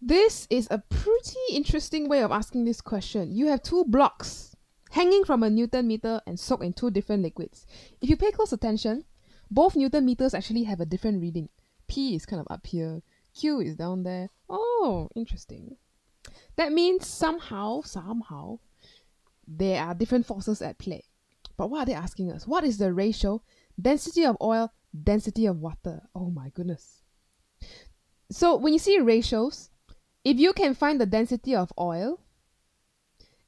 This is a pretty interesting way of asking this question. You have two blocks hanging from a Newton meter and soaked in two different liquids. If you pay close attention, both Newton meters actually have a different reading. P is kind of up here, Q is down there. Oh, interesting. That means somehow, somehow, there are different forces at play. But what are they asking us? What is the ratio? Density of oil, density of water. Oh my goodness. So when you see ratios, if you can find the density of oil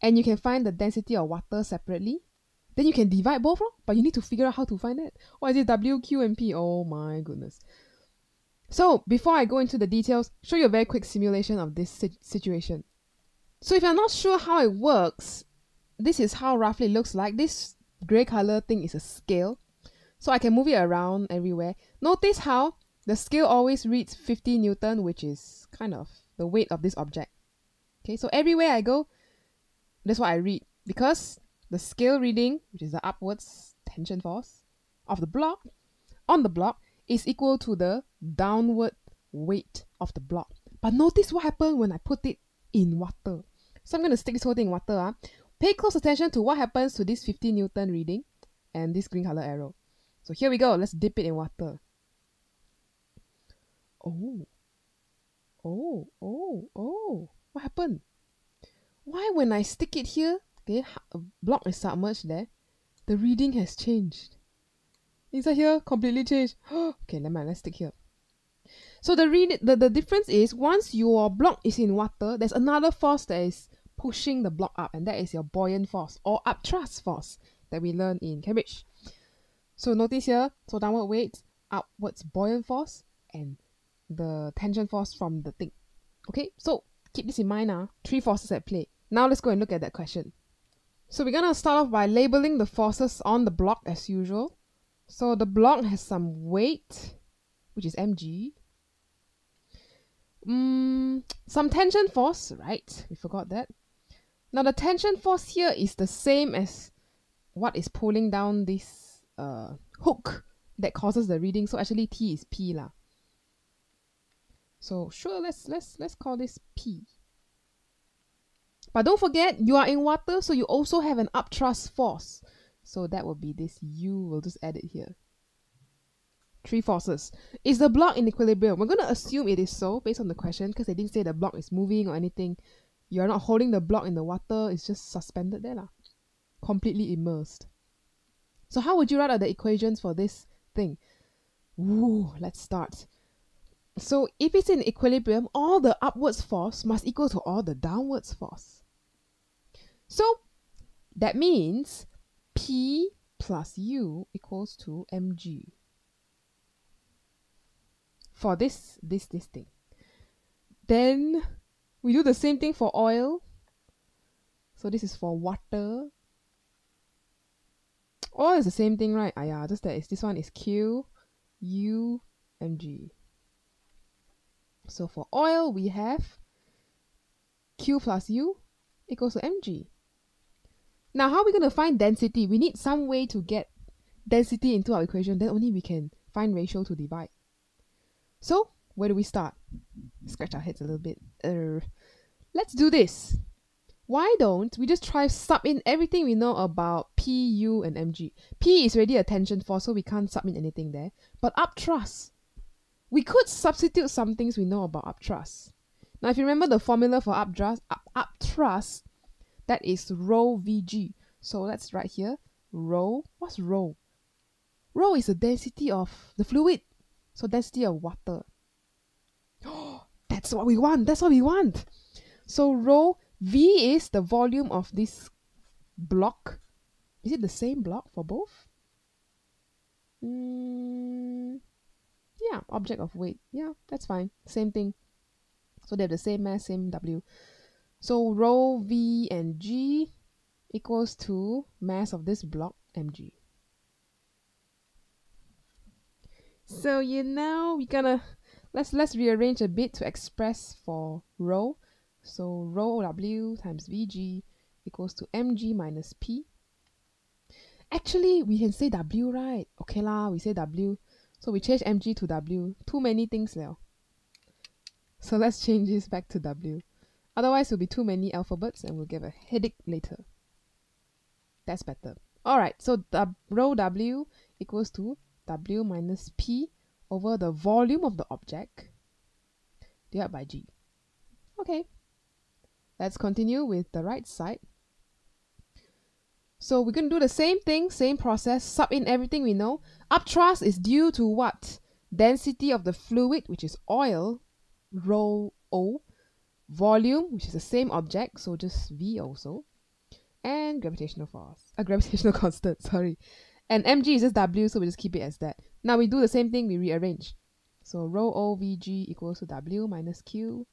and you can find the density of water separately, then you can divide both, but you need to figure out how to find that. What is it? W, Q, and P. Oh my goodness. So before I go into the details, show you a very quick simulation of this si situation. So if you're not sure how it works, this is how roughly it looks like. This gray color thing is a scale. So I can move it around everywhere. Notice how the scale always reads 50 Newton, which is kind of the weight of this object. Okay, so everywhere I go, that's what I read. Because the scale reading, which is the upwards tension force of the block, on the block, is equal to the downward weight of the block. But notice what happened when I put it in water. So I'm going to stick this whole thing in water. Uh. Pay close attention to what happens to this 50 Newton reading and this green color arrow. So here we go. Let's dip it in water. Oh. Oh, oh, oh. What happened? Why when I stick it here, eh, okay, a block is submerged there, the reading has changed. Inside here, completely changed. okay, let me let's stick here. So the, read the, the difference is once your block is in water, there's another force that is pushing the block up, and that is your buoyant force or upthrust force that we learn in Cambridge. So notice here, so downward weight, upwards buoyant force, and the tension force from the thing. Okay, so keep this in mind now. Uh, three forces at play. Now let's go and look at that question. So we're gonna start off by labeling the forces on the block as usual. So the block has some weight, which is mg. Mm, some tension force, right? We forgot that. Now the tension force here is the same as what is pulling down this uh, hook that causes the reading. So actually T is P lah. So sure, let's let's let's call this P. But don't forget, you are in water, so you also have an upthrust force. So that will be this U. We'll just add it here. Three forces. Is the block in equilibrium? We're going to assume it is so based on the question because they didn't say the block is moving or anything. You're not holding the block in the water. It's just suspended there. Lah. Completely immersed. So how would you write out the equations for this thing? Ooh, let's start. So if it's in equilibrium, all the upwards force must equal to all the downwards force. So that means P plus U equals to mg. For this, this, this thing. Then we do the same thing for oil. So this is for water. Oil is the same thing, right? Ah, yeah, just that is this one is Q, U, mg. So for oil, we have Q plus U equals to mg. Now, how are we going to find density? We need some way to get density into our equation. Then only we can find ratio to divide. So, where do we start? Scratch our heads a little bit. Uh, let's do this. Why don't we just try sub in everything we know about P, U, and mg? P is already a tension force, so we can't sub in anything there. But upthrust, we could substitute some things we know about upthrust. Now, if you remember the formula for upthrust, up, upthrust, that is rho Vg. So let's write here, rho, what's rho? Rho is the density of the fluid, so density of water. that's what we want, that's what we want. So rho, V is the volume of this block. Is it the same block for both? Mm, yeah, object of weight. Yeah, that's fine. Same thing. So they have the same mass, same W. So rho V and G equals to mass of this block mg. So you know we're gonna let's let's rearrange a bit to express for rho. So rho W times Vg equals to mg minus P. Actually, we can say W, right? Okay lah, we say W. So we change mg to w. Too many things now. So let's change this back to W. Otherwise, it'll be too many alphabets and we'll get a headache later. That's better. Alright, so the rho W equals to W minus P over the volume of the object divided by G. Okay, let's continue with the right side. So we're going to do the same thing, same process, sub in everything we know. Upthrust is due to what? Density of the fluid, which is oil, rho O, volume, which is the same object, so just V also, and gravitational force, a gravitational constant, sorry. And mg is just w, so we just keep it as that. Now we do the same thing, we rearrange. So rho O Vg equals to w minus q.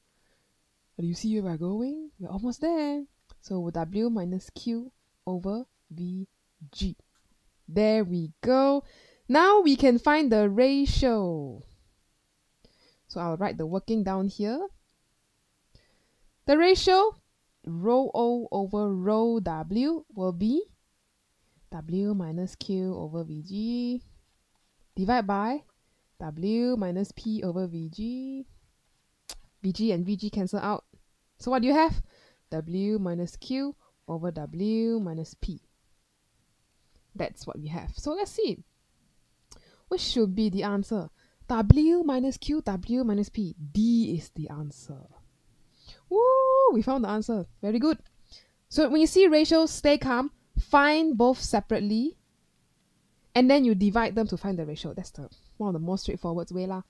Do you see where we're going? We're almost there. So w minus q over Vg. There we go. Now we can find the ratio. So I'll write the working down here. The ratio rho O over rho W will be W minus Q over Vg divided by W minus P over Vg. Vg and Vg cancel out. So what do you have? W minus Q over W minus P. That's what we have. So let's see. Which should be the answer? W minus Q, W minus P. D is the answer. Woo! We found the answer. Very good. So when you see ratios, stay calm. Find both separately. And then you divide them to find the ratio. That's the one of the most straightforward way lah.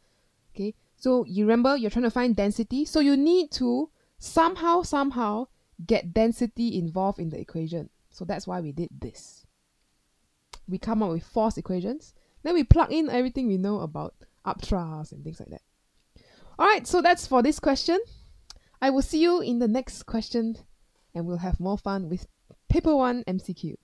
Okay. So you remember you're trying to find density. So you need to somehow, somehow get density involved in the equation. So that's why we did this. We come up with force equations. Then we plug in everything we know about upthrust and things like that. All right, so that's for this question. I will see you in the next question and we'll have more fun with paper 1 MCQs.